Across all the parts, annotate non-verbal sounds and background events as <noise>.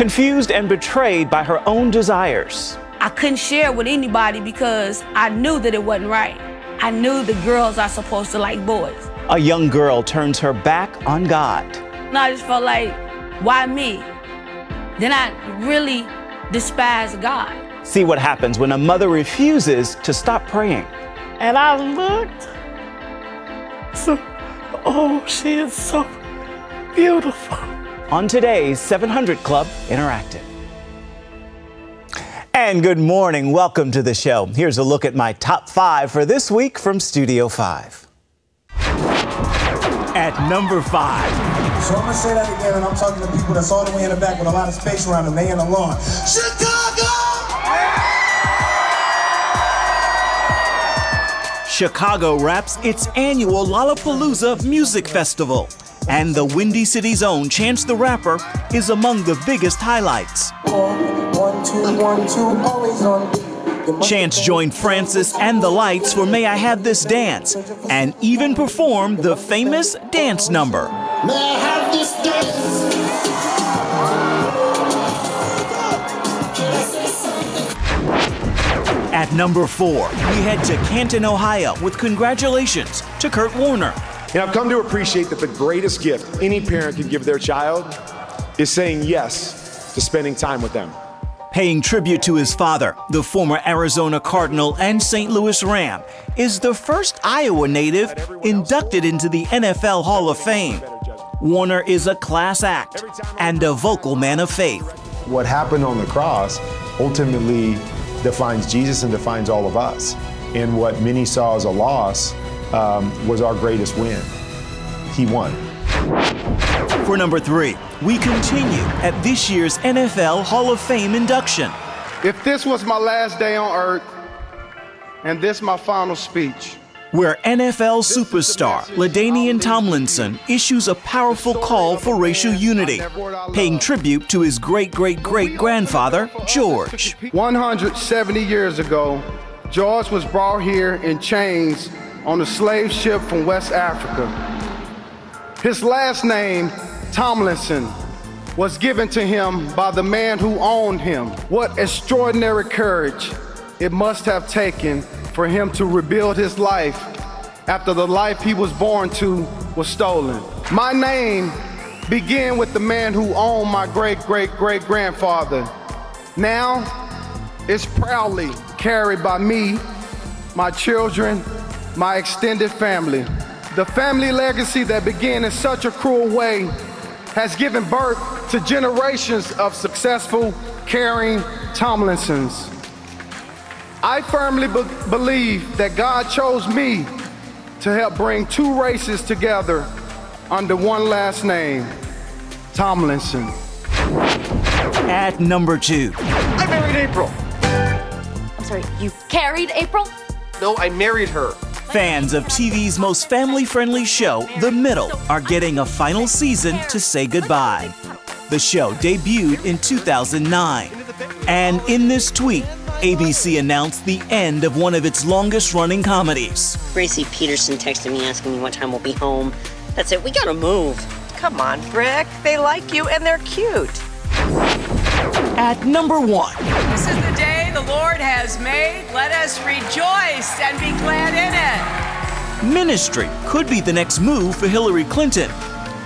confused and betrayed by her own desires. I couldn't share with anybody because I knew that it wasn't right. I knew the girls are supposed to like boys. A young girl turns her back on God. And I just felt like, why me? Then I really despised God. See what happens when a mother refuses to stop praying. And I looked. So, <laughs> oh, she is so beautiful. On today's 700 Club Interactive. And good morning. Welcome to the show. Here's a look at my top five for this week from Studio 5. At number five. So I'm gonna say that again, and I'm talking to people that's all the way in the back with a lot of space around them. They in the lawn. Chicago! Chicago wraps its annual Lollapalooza Music Festival. And the Windy City's own Chance the Rapper is among the biggest highlights. One, two, one, two. Chance joined Francis and the Lights for May I Have This Dance and even performed the famous dance number. May I have this dance? At number four, we head to Canton, Ohio with congratulations to Kurt Warner. And I've come to appreciate that the greatest gift any parent can give their child is saying yes to spending time with them. Paying tribute to his father, the former Arizona Cardinal and St. Louis Ram, is the first Iowa native inducted into the NFL Hall of Fame. Warner is a class act and a vocal man of faith. What happened on the cross ultimately defines Jesus and defines all of us. And what many saw as a loss um, was our greatest win. He won. For number three, we continue at this year's NFL Hall of Fame induction. If this was my last day on earth and this my final speech, where NFL superstar LaDainian Tomlinson issues a powerful call for racial unity, paying tribute to his great great great grandfather, George. 170 years ago, George was brought here in chains on a slave ship from West Africa. His last name, Tomlinson, was given to him by the man who owned him. What extraordinary courage it must have taken for him to rebuild his life after the life he was born to was stolen. My name began with the man who owned my great great great grandfather. Now it's proudly carried by me, my children, my extended family. The family legacy that began in such a cruel way has given birth to generations of successful, caring Tomlinsons. I firmly be- believe that God chose me to help bring two races together under one last name, Tomlinson. At number two, I married April. I'm sorry, you carried April? No, I married her. Fans of TV's most family friendly show, The Middle, are getting a final season to say goodbye. The show debuted in 2009. And in this tweet, ABC announced the end of one of its longest running comedies. Gracie Peterson texted me asking me what time we'll be home. That's it, we gotta move. Come on, Brick. They like you and they're cute. At number one, This is the Lord has made. Let us rejoice and be glad in it. ministry could be the next move for Hillary Clinton.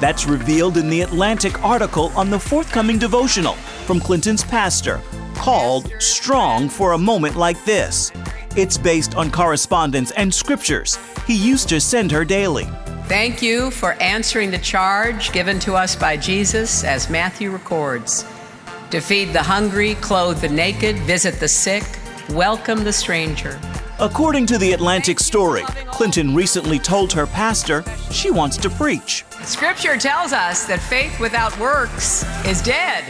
That's revealed in the Atlantic article on the forthcoming devotional from Clinton's pastor called Strong for a Moment Like This. It's based on correspondence and scriptures he used to send her daily. Thank you for answering the charge given to us by Jesus, as Matthew records to feed the hungry, clothe the naked, visit the sick, welcome the stranger. According to the Atlantic story, Clinton recently told her pastor she wants to preach. Scripture tells us that faith without works is dead.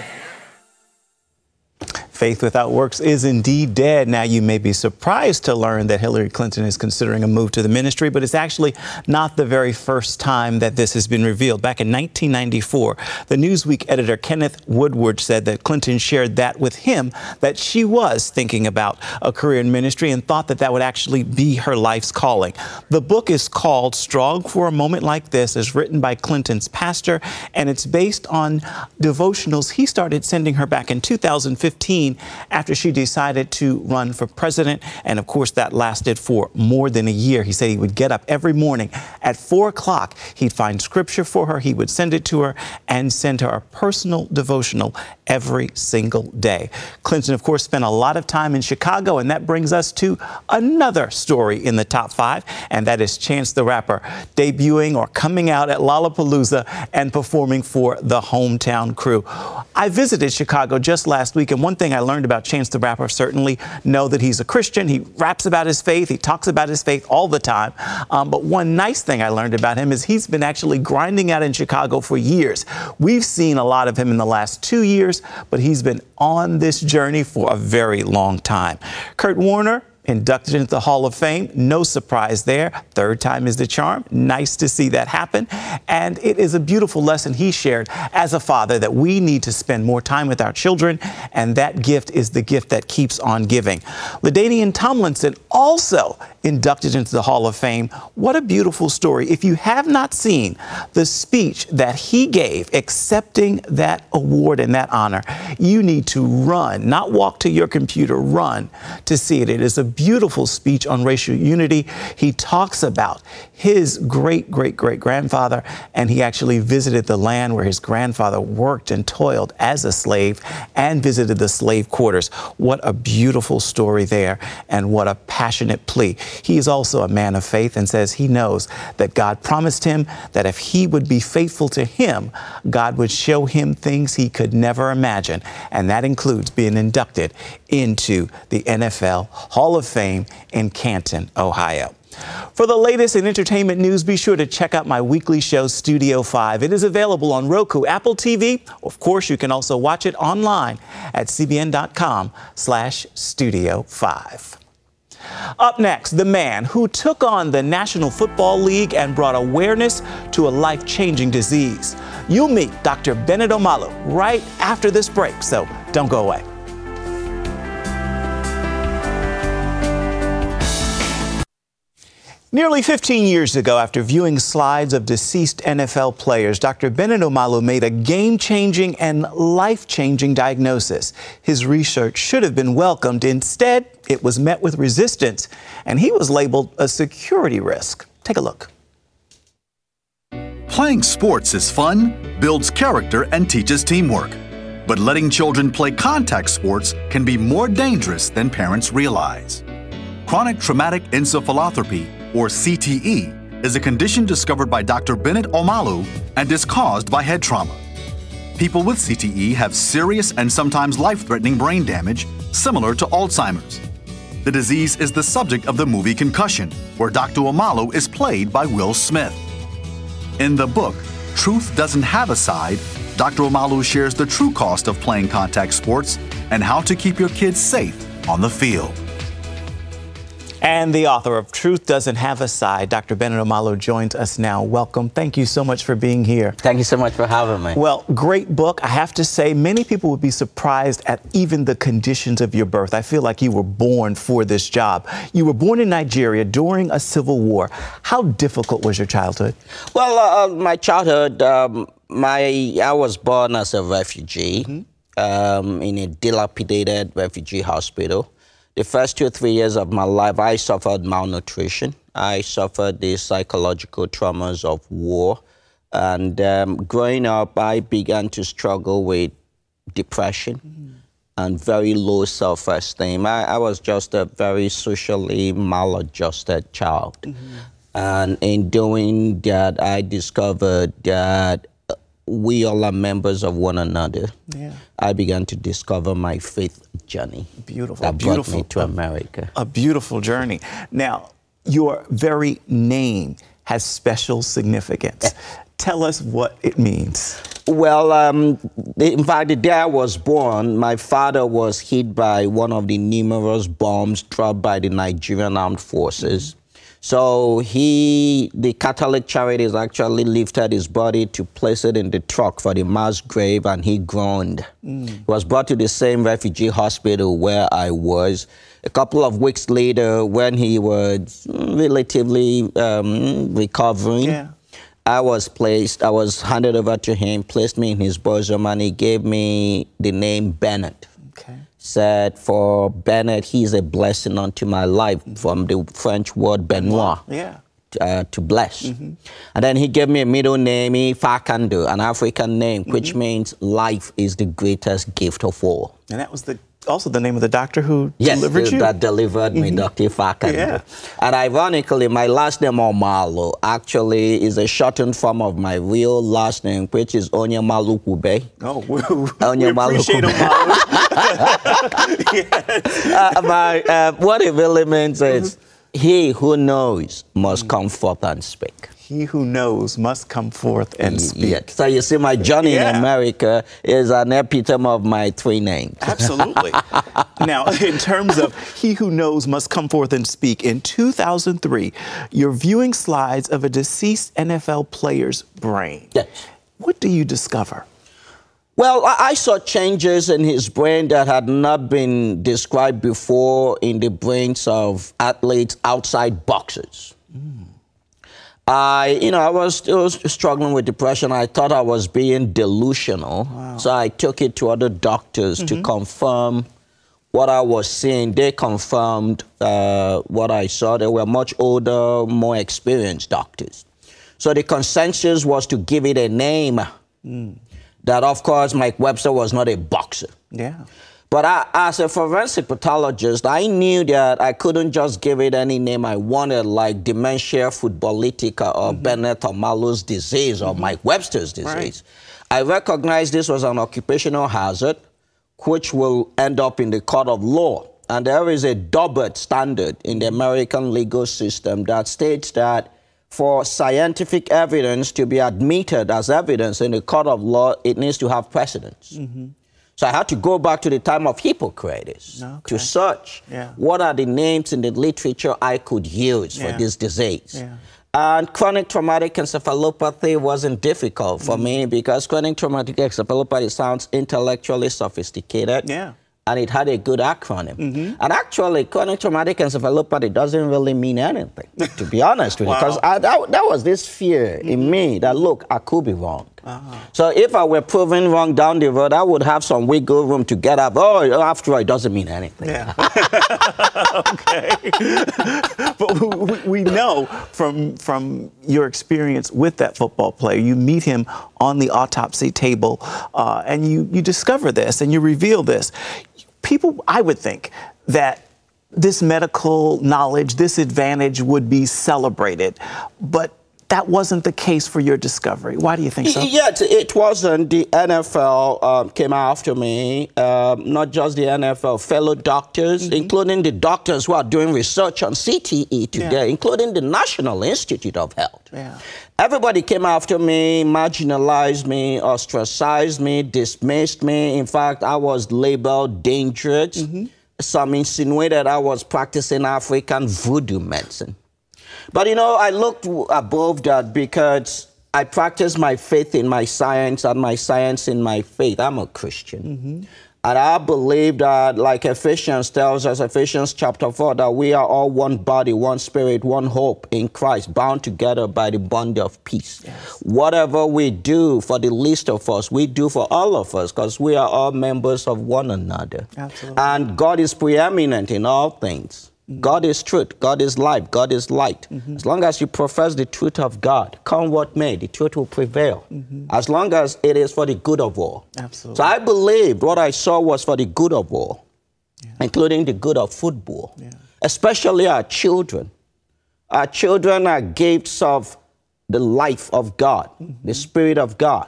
Faith without works is indeed dead. Now, you may be surprised to learn that Hillary Clinton is considering a move to the ministry, but it's actually not the very first time that this has been revealed. Back in 1994, the Newsweek editor Kenneth Woodward said that Clinton shared that with him that she was thinking about a career in ministry and thought that that would actually be her life's calling. The book is called Strong for a Moment Like This, is written by Clinton's pastor, and it's based on devotionals he started sending her back in 2015 after she decided to run for president. And of course, that lasted for more than a year. He said he would get up every morning at four o'clock. He'd find scripture for her, he would send it to her, and send her a personal devotional every single day. Clinton, of course, spent a lot of time in Chicago, and that brings us to another story in the top five, and that is Chance the Rapper debuting or coming out at Lollapalooza and performing for the hometown crew. I visited Chicago just last week, and one thing I learned about Chance the Rapper certainly know that he's a Christian. He raps about his faith, he talks about his faith all the time. Um, but one nice thing I learned about him is he's been actually grinding out in Chicago for years. We've seen a lot of him in the last two years years, but he's been on this journey for a very long time. Kurt Warner, inducted into the Hall of Fame. No surprise there. Third time is the charm. Nice to see that happen. And it is a beautiful lesson he shared as a father that we need to spend more time with our children, and that gift is the gift that keeps on giving. LaDainian Tomlinson also inducted into the Hall of Fame. What a beautiful story. If you have not seen the speech that he gave accepting that award and that honor, you need to run, not walk to your computer, run to see it. It is a beautiful speech on racial unity. He talks about his great, great, great grandfather, and he actually visited the land where his grandfather worked and toiled as a slave and visited the slave quarters. What a beautiful story there, and what a passionate plea. He is also a man of faith and says he knows that God promised him that if he would be faithful to him, God would show him things he could never imagine, and that includes being inducted into the NFL Hall of Fame in Canton, Ohio. For the latest in entertainment news, be sure to check out my weekly show, Studio 5. It is available on Roku, Apple TV. Of course, you can also watch it online at cbn.com slash Studio 5. Up next, the man who took on the National Football League and brought awareness to a life-changing disease. You'll meet Dr. Bennet Omalu right after this break, so don't go away. Nearly 15 years ago, after viewing slides of deceased NFL players, Dr. Bennet Omalu made a game changing and life changing diagnosis. His research should have been welcomed. Instead, it was met with resistance, and he was labeled a security risk. Take a look. Playing sports is fun, builds character, and teaches teamwork. But letting children play contact sports can be more dangerous than parents realize. Chronic traumatic encephalopathy or CTE, is a condition discovered by Dr. Bennet Omalu and is caused by head trauma. People with CTE have serious and sometimes life-threatening brain damage, similar to Alzheimer's. The disease is the subject of the movie Concussion, where Dr. Omalu is played by Will Smith. In the book, Truth Doesn't Have a Side, Dr. Omalu shares the true cost of playing contact sports and how to keep your kids safe on the field. And the author of Truth Doesn't Have a Side, Dr. Bennet Omalu, joins us now. Welcome. Thank you so much for being here. Thank you so much for having me. Well, great book. I have to say, many people would be surprised at even the conditions of your birth. I feel like you were born for this job. You were born in Nigeria during a civil war. How difficult was your childhood? Well, uh, uh my childhood, um, my I was born as a refugee mm -hmm. um, in a dilapidated refugee hospital the first two or three years of my life, I suffered malnutrition. I suffered the psychological traumas of war. And um, growing up, I began to struggle with depression mm-hmm. and very low self esteem. I, I, was just a very socially maladjusted child. Mm-hmm. And in doing that, I discovered that we all are members of one another. Yeah. I began to discover my faith journey. Beautiful. That beautiful. brought me to America. A beautiful journey. Now, your very name has special significance. Tell us what it means. Well, um, in fact, the day I was born, my father was hit by one of the numerous bombs dropped by the Nigerian armed forces. So he, the Catholic Charities actually lifted his body to place it in the truck for the mass grave, and he groaned. Mm. He was brought to the same refugee hospital where I was. A couple of weeks later, when he was relatively um, recovering, yeah. I was placed, I was handed over to him, placed me in his bosom, and he gave me the name Bennet said, For Bennet, he's a blessing unto my life, from the French word Benoit. Yeah. Uh, to bless. Mm -hmm. And then he gave me a middle name, Fakandu, an African name, mm -hmm. which means life is the greatest gift of all. And that was the also the name of the doctor who yes, delivered you? that delivered me, mm -hmm. Dr. Fakandu. Yeah. And ironically, my last name, Omalu, actually is a shortened form of my real last name, which is Onyemalukwube. Oh, <laughs> we, we appreciate Omalu. Yes. uh, my, uh, what it really means is, he who knows must come forth and speak he who knows must come forth and speak. Yeah. So you see, my journey yeah. in America is an epitome of my three names. Absolutely. <laughs> now, in terms of he who knows must come forth and speak, in 2003, you're viewing slides of a deceased NFL player's brain. Yes. What do you discover? Well, I saw changes in his brain that had not been described before in the brains of athletes outside boxers. Mm. I, you know, I was still struggling with depression. I thought I was being delusional. Wow. So I took it to other doctors mm -hmm. to mm-hmm. confirm what I was seeing. They confirmed uh, what I saw. They were much older, more experienced doctors. So the consensus was to give it a name. Mm. That, of course, Mike Webster was not a boxer. Yeah. But I, as a forensic pathologist, I knew that I couldn't just give it any name I wanted, like dementia futbolitica or mm -hmm. Bennet Omalu's disease or mm -hmm. Mike Webster's disease. Right. I recognized this was an occupational hazard, which will end up in the court of law. And there is a double standard in the American legal system that states that for scientific evidence to be admitted as evidence in the court of law, it needs to have precedence. Mm -hmm. So I had to go back to the time of Hippocrates okay. to search yeah. what are the names in the literature I could use yeah. for this disease. Yeah. And chronic traumatic encephalopathy wasn't difficult for mm. me because chronic traumatic encephalopathy sounds intellectually sophisticated. Yeah and it had a good acronym. Mm -hmm. And actually, chronic traumatic encephalopathy doesn't really mean anything, to be <laughs> honest with wow. you, because that, that was this fear mm -hmm. in mm-hmm. me that, look, I could be wrong. Uh -huh. So if I were proven wrong down the road, I would have some wiggle room to get up. Oh, after all, it doesn't mean anything. Yeah. <laughs> okay. <laughs> but we, we know from, from your experience with that football player, you meet him on the autopsy table uh, and you, you discover this and you reveal this people, I would think, that this medical knowledge, this advantage would be celebrated. But that wasn't the case for your discovery. Why do you think so? Yeah, it wasn't. The NFL um, came after me, um, not just the NFL, fellow doctors, mm -hmm. including the doctors who are doing research on CTE today, yeah. including the National Institute of Health. Yeah. Everybody came after me, marginalized me, ostracized me, dismissed me. In fact, I was labeled dangerous. Mm -hmm. Some insinuated I was practicing African voodoo medicine. But you know, I looked above that because I practice my faith in my science and my science in my faith. I'm a Christian. Mm -hmm. And I believe that, like Ephesians tells us, Ephesians chapter 4, that we are all one body, one spirit, one hope in Christ, bound together by the bond of peace. Yes. Whatever we do for the least of us, we do for all of us, because we are all members of one another. Absolutely. And God is preeminent in all things. Mm -hmm. God is truth. God is life. God is light. Mm -hmm. As long as you profess the truth of God, come what may, the truth will prevail. Mm -hmm. As long as it is for the good of all. Absolutely. So I believed what I saw was for the good of all, yeah. including the good of football, yeah. especially our children. Our children are gifts of the life of God, the mm-hmm. Spirit of God.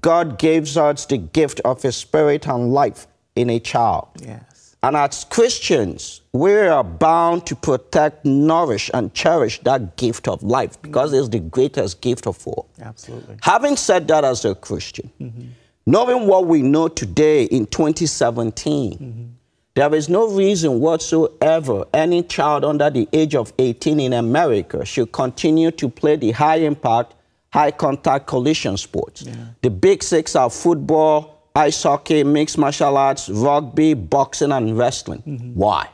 God gives us the gift of His Spirit and life in a child. Yes. And as Christians, we are bound to protect, nourish, and cherish that gift of life because it's the greatest gift of all. Absolutely. Having said that as a Christian, Mm-hmm. knowing what we know today in 2017, there is no reason whatsoever any child under the age of 18 in America should continue to play the high impact, high contact collision sports. The big six are football, ice hockey, mixed martial arts, rugby, boxing, and wrestling. Why?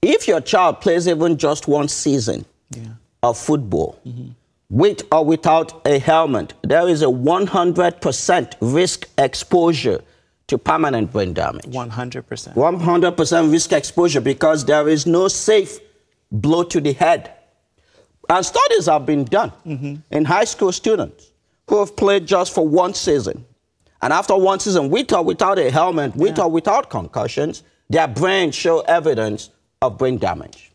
If your child plays even just one season of football, with or without a helmet, there is a 100% risk exposure to permanent brain damage. 100%. 100% risk exposure because there is no safe blow to the head. And studies have been done in high school students who have played just for one season. And after one season, with or without a helmet, with or without concussions, their brains show evidence of brain damage.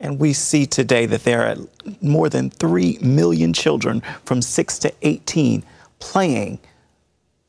And we see today that there are more than 3 million children from 6 to 18 playing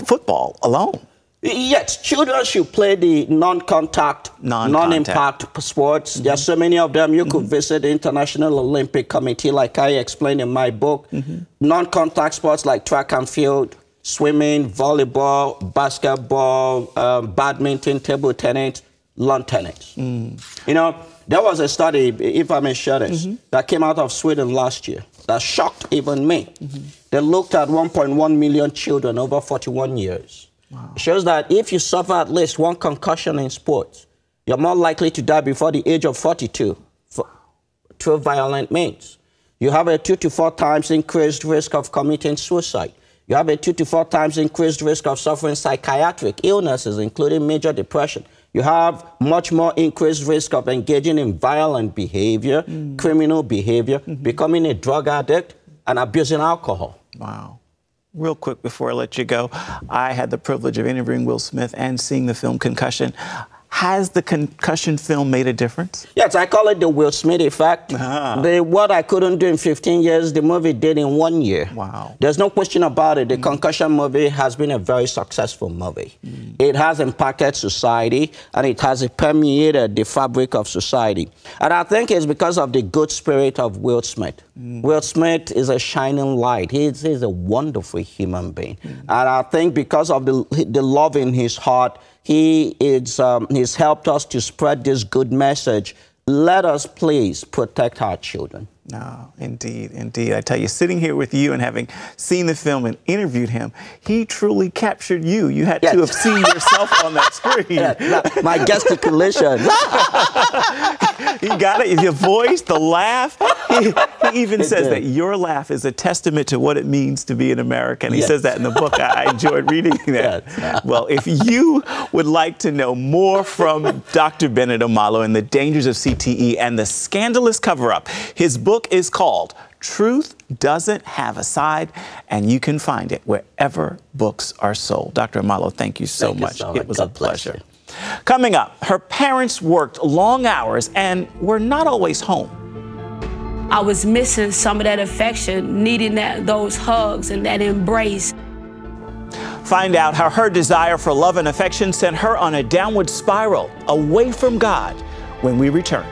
football alone. Yes, children should play the non-contact, non-impact sports. There are mm-hmm. so many of them. You could mm-hmm. visit the International Olympic Committee, like I explained in my book. Mm-hmm. Non-contact sports like track and field, swimming, volleyball, basketball, um, badminton, table tennis, lawn tennis. Mm. You know, there was a study, if I may share this, mm-hmm. that came out of Sweden last year that shocked even me. Mm-hmm. They looked at 1.1 million children over 41 years. It shows that if you suffer at least one concussion in sports, you're more likely to die before the age of 42 for, through violent means. You have a two to four times increased risk of committing suicide. You have a two to four times increased risk of suffering psychiatric illnesses, including major depression. You have much more increased risk of engaging in violent behavior, mm. criminal behavior, mm-hmm. becoming a drug addict, and abusing alcohol. Wow. Real quick before I let you go, I had the privilege of interviewing Will Smith and seeing the film Concussion. Has the concussion film made a difference? Yes, I call it the Will Smith effect. Ah. The, what I couldn't do in 15 years, the movie did in one year. Wow. There's no question about it. The mm. concussion movie has been a very successful movie. Mm. It has impacted society and it has permeated the fabric of society. And I think it's because of the good spirit of Will Smith. Mm. Will Smith is a shining light. He's, he's a wonderful human being. And I think because of the, the love in his heart, he is, um, he's helped us to spread this good message. Let us please protect our children. No, indeed, indeed. I tell you, sitting here with you and having seen the film and interviewed him, he truly captured you. You had to have seen yourself on that screen. <laughs> Yeah, my gesticulation. <laughs> you got it. Your voice, the laugh. He, he even says did. that your laugh is a testament to what it means to be an American. He Yes. says that in the book. I, enjoyed reading <laughs> that. Well, if you would like to know more from Dr. Bennet Omalu and the dangers of CTE and the scandalous cover up, his book is called Truth Doesn't Have a Side, and you can find it wherever books are sold. Dr. Omalu, thank you so Thank you much. so It much. was God a pleasure. Coming up, her parents worked long hours and were not always home. I was missing some of that affection, needing that those hugs and that embrace. Find out how her desire for love and affection sent her on a downward spiral away from God when we return.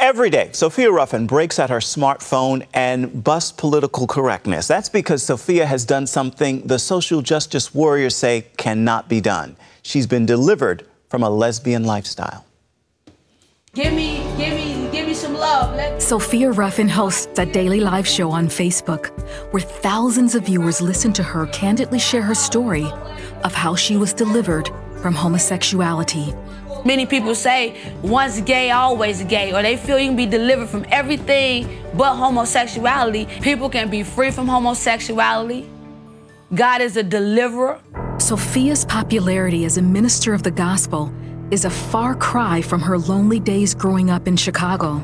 Every day, Sophia Ruffin breaks out her smartphone and busts political correctness. That's because Sophia has done something the social justice warriors say cannot be done. She's been delivered from a lesbian lifestyle. Give me, give me, give me some love. Let Sophia Ruffin hosts a daily live show on Facebook where thousands of viewers listen to her candidly share her story of how she was delivered from homosexuality. Many people say once gay, always gay, or they feel you can be delivered from everything but homosexuality. People can be free from homosexuality. God is a deliverer. Sophia's popularity as a minister of the gospel is a far cry from her lonely days growing up in Chicago.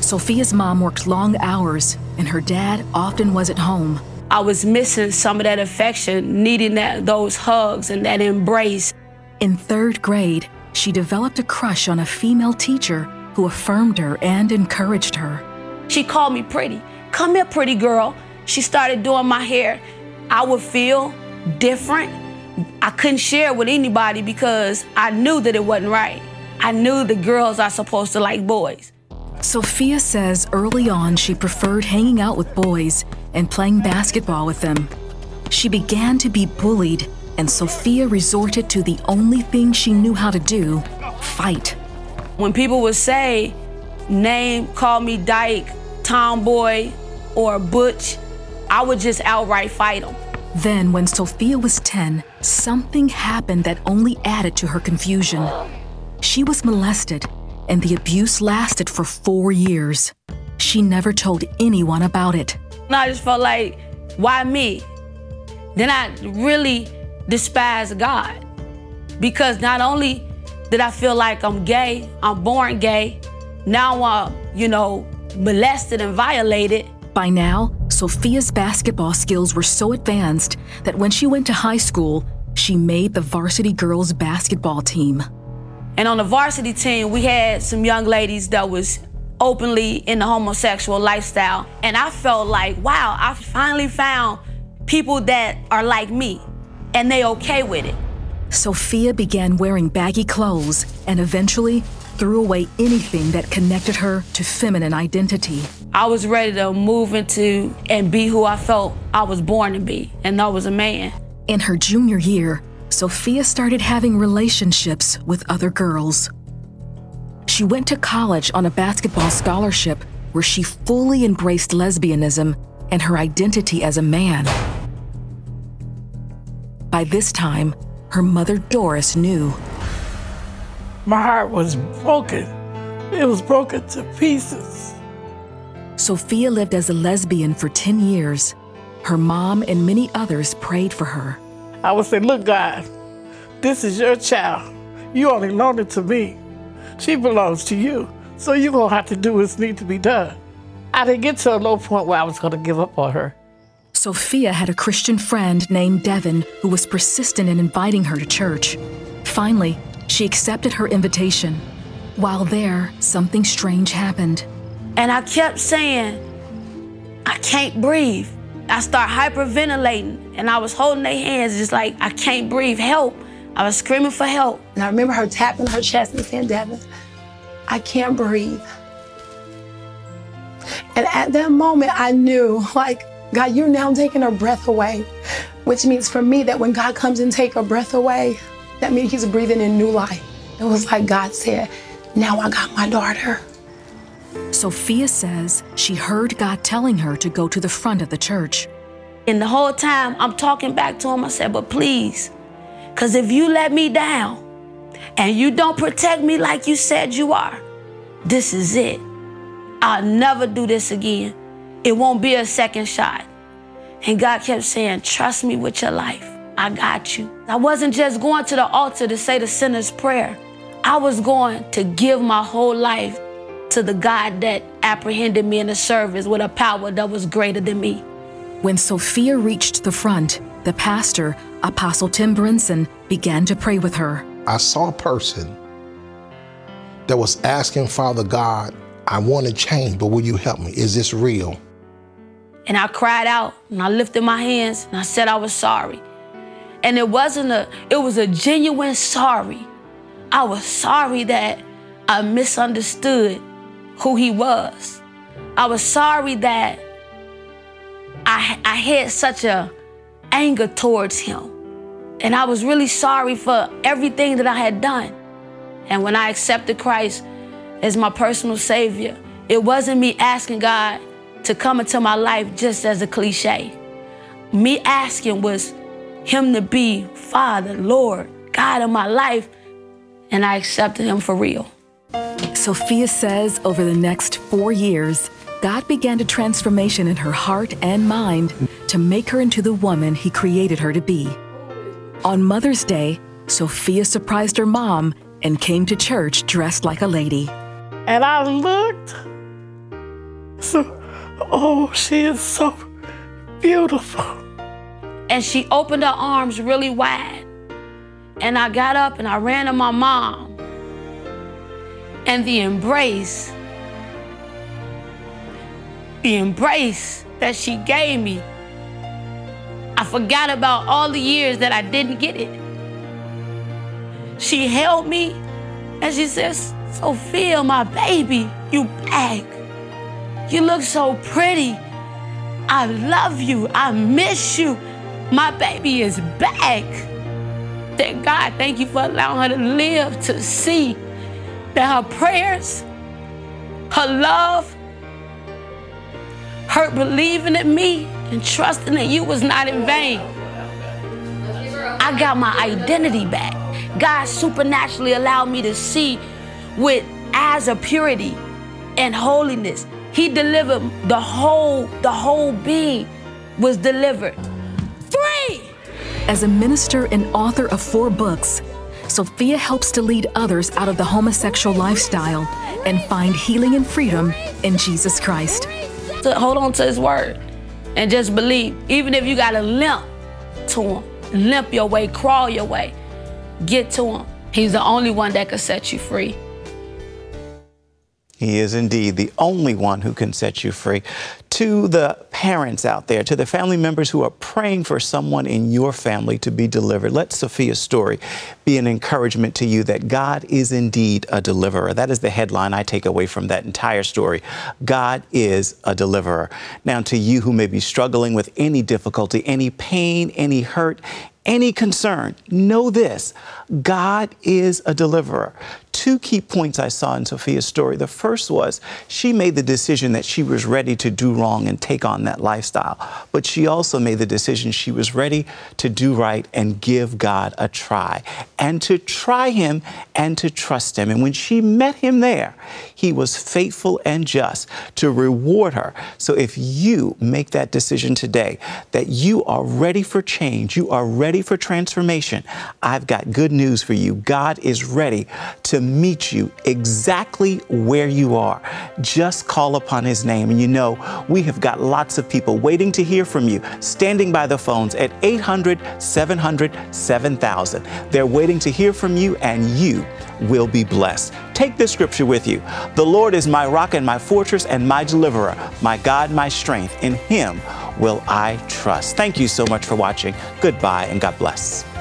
Sophia's mom worked long hours, and her dad often wasn't home. I was missing some of that affection, needing that those hugs and that embrace. In third grade, she developed a crush on a female teacher who affirmed her and encouraged her. She called me pretty. Come here, pretty girl. she started doing my hair, I would feel different. I couldn't share it with anybody because I knew that it wasn't right. I knew the girls are supposed to like boys. Sophia says early on she preferred hanging out with boys and playing basketball with them. She began to be bullied, and Sophia resorted to the only thing she knew how to do fight. When people would say, name, call me Dyke, Tomboy, or Butch, I would just outright fight them. Then, when Sophia was 10, something happened that only added to her confusion. She was molested, and the abuse lasted for four years. She never told anyone about it. I just felt like, why me? Then I really despised God because not only did I feel like I'm gay, I'm born gay, now I'm, you know, molested and violated. By now, Sophia's basketball skills were so advanced that when she went to high school, she made the varsity girls basketball team. And on the varsity team, we had some young ladies that was openly in the homosexual lifestyle. And I felt like, wow, I finally found people that are like me and they okay with it. Sophia began wearing baggy clothes and eventually threw away anything that connected her to feminine identity. I was ready to move into and be who I felt I was born to be, and that was a man. In her junior year, Sophia started having relationships with other girls. She went to college on a basketball scholarship where she fully embraced lesbianism and her identity as a man. By this time, her mother Doris knew. My heart was broken. It was broken to pieces. Sophia lived as a lesbian for 10 years. Her mom and many others prayed for her. I would say, Look, God, this is your child. You only loaned it to me. She belongs to you. So you're going to have to do what's need to be done. I didn't get to a low point where I was going to give up on her. Sophia had a Christian friend named Devin who was persistent in inviting her to church. Finally, she accepted her invitation. While there, something strange happened. And I kept saying, I can't breathe. I start hyperventilating and I was holding their hands just like, I can't breathe, help. I was screaming for help. And I remember her tapping her chest and saying, Devin, I can't breathe. And at that moment, I knew, like, God, you're now taking her breath away, which means for me that when God comes and take her breath away, that means he's breathing in new life. It was like God said, now I got my daughter. Sophia says she heard God telling her to go to the front of the church. And the whole time I'm talking back to him, I said, but please, because if you let me down and you don't protect me like you said you are, this is it. I'll never do this again. It won't be a second shot. And God kept saying, Trust me with your life. I got you. I wasn't just going to the altar to say the sinner's prayer, I was going to give my whole life to the God that apprehended me in the service with a power that was greater than me. When Sophia reached the front, the pastor, Apostle Tim Brinson, began to pray with her. I saw a person that was asking Father God, I want to change, but will you help me? Is this real? And I cried out and I lifted my hands and I said I was sorry. And it wasn't a, it was a genuine sorry. I was sorry that I misunderstood who he was. I was sorry that I, I had such a anger towards him. And I was really sorry for everything that I had done. And when I accepted Christ as my personal savior, it wasn't me asking God to come into my life just as a cliche. Me asking was him to be Father, Lord, God of my life, and I accepted him for real. Sophia says over the next four years, God began a transformation in her heart and mind to make her into the woman he created her to be. On Mother's Day, Sophia surprised her mom and came to church dressed like a lady. And I looked. So, oh, she is so beautiful. And she opened her arms really wide. And I got up and I ran to my mom. And the embrace, the embrace that she gave me, I forgot about all the years that I didn't get it. She held me and she says, Sophia, my baby, you back. You look so pretty. I love you. I miss you. My baby is back. Thank God, thank you for allowing her to live to see that her prayers, her love, her believing in me and trusting in you was not in vain. I got my identity back. God supernaturally allowed me to see with eyes of purity and holiness. He delivered the whole, the whole being was delivered. Free! As a minister and author of four books, Sophia helps to lead others out of the homosexual lifestyle and find healing and freedom in Jesus Christ. To hold on to his word and just believe. Even if you got to limp to him, limp your way, crawl your way, get to him. He's the only one that can set you free. He is indeed the only one who can set you free. To the parents out there, to the family members who are praying for someone in your family to be delivered, let Sophia's story be an encouragement to you that God is indeed a deliverer. That is the headline I take away from that entire story. God is a deliverer. Now, to you who may be struggling with any difficulty, any pain, any hurt, any concern, know this God is a deliverer. Two key points I saw in Sophia's story. The first was she made the decision that she was ready to do wrong and take on that lifestyle, but she also made the decision she was ready to do right and give God a try and to try Him and to trust Him. And when she met Him there, He was faithful and just to reward her. So if you make that decision today that you are ready for change, you are ready for transformation, I've got good news for you. God is ready to meet you exactly where you are. Just call upon His name. And you know, we have got lots of people waiting to hear from you, standing by the phones at 800 700 7000. They're waiting to hear from you, and you will be blessed. Take this scripture with you. The Lord is my rock and my fortress and my deliverer, my God, my strength. In Him will I trust. Thank you so much for watching. Goodbye and God bless.